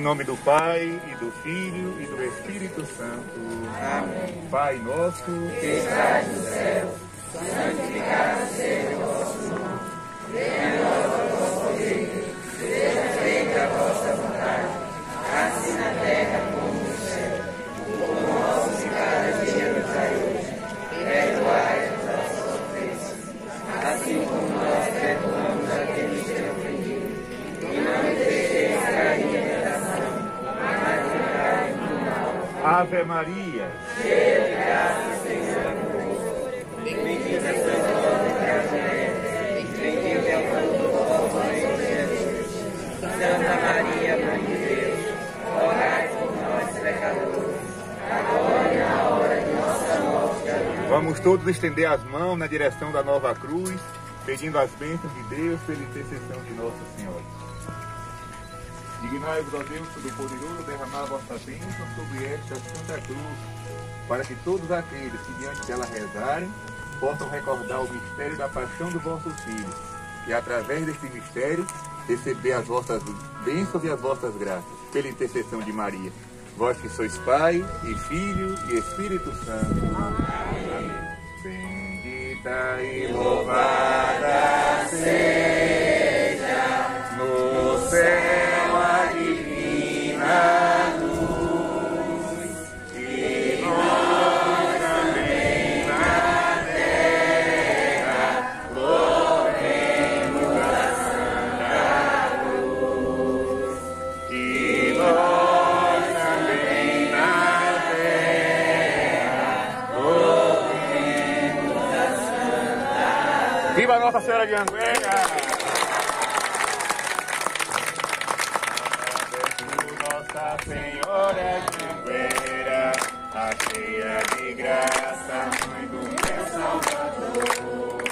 nome do Pai, e do Filho, e do Espírito Santo. Amém. Pai nosso, que estás no céu, santificado Ave Maria, cheia de graça, Senhor é convosco. Bendita sois vós entre as mulheres, bendito é o fruto do vosso ventre, Jesus. Santa Maria, Mãe de Deus, orai por nós, pecadores, agora e na hora de nossa morte. Amém. Vamos todos estender as mãos na direção da nova cruz, pedindo as bênçãos de Deus pela intercessão de Nossa Senhora. Dignai-vos, ó Deus Todo-Poderoso, derramar a vossa bênção sobre esta Santa Cruz, para que todos aqueles que diante dela rezarem possam recordar o mistério da paixão dos vossos filhos e, através desse mistério, receber as vossas bênçãos e as vossas graças, pela intercessão de Maria. Vós que sois Pai, e Filho, e Espírito Santo. Amém. Bendita e louvada Viva Nossa Senhora de Anguera! Nossa Senhora de Anguera, a cheia de graça, Mãe do meu Salvador.